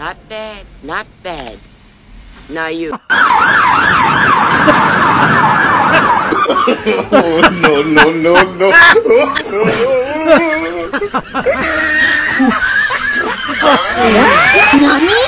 Not bad, not bad. Now you. Oh no, no, no, no. NANI?